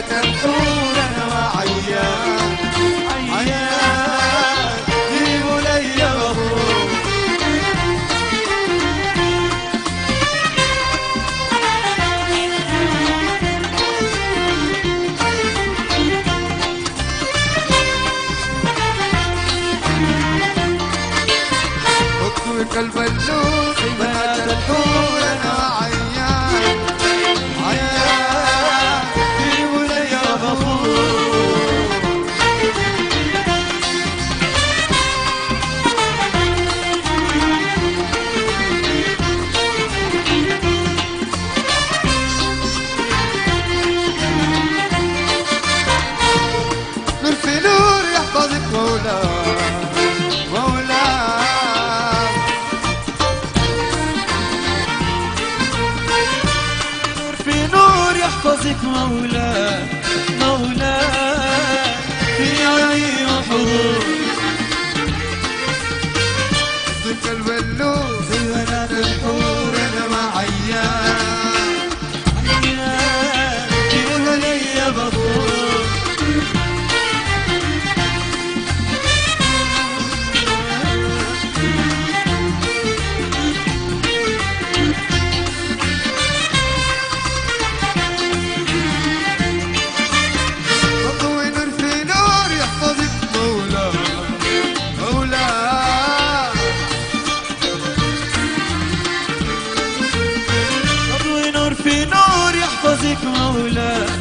تنحونا وعيان عيان جيبوا لي غفور قلب اللوخي ما تنحونا عندك مولاي مولاي يا عيني وحضور عندك مولاي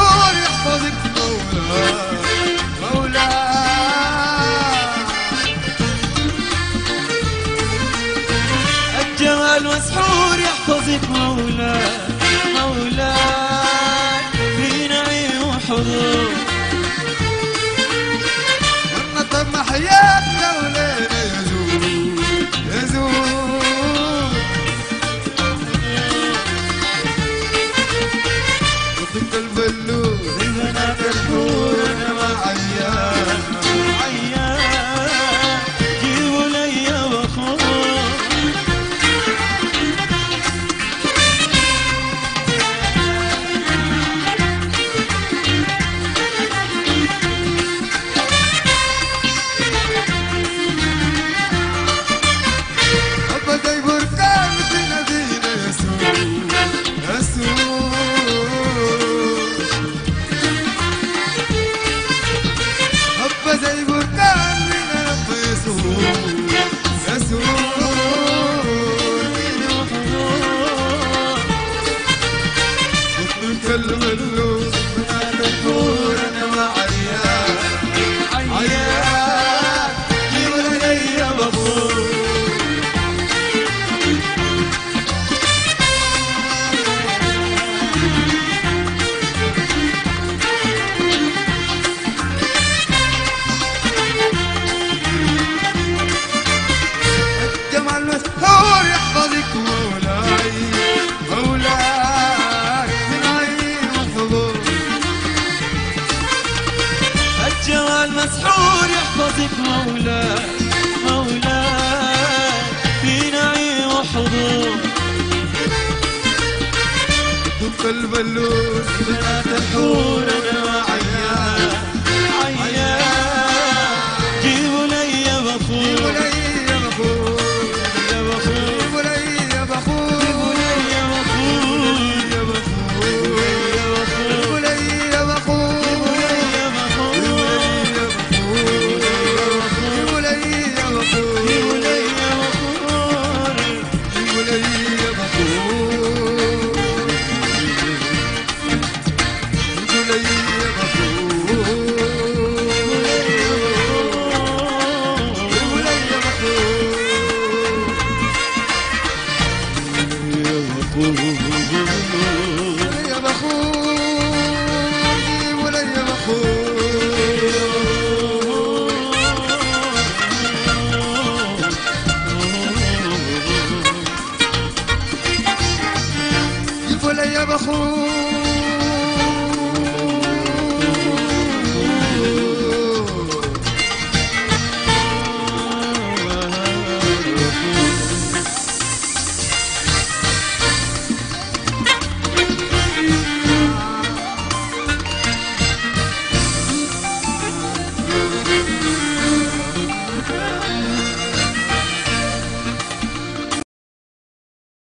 قول يحفظك مولاي مولاي الجمال مسحور يحفظك مولاي. قلب اللوز. بتاعت الحورة Ooh.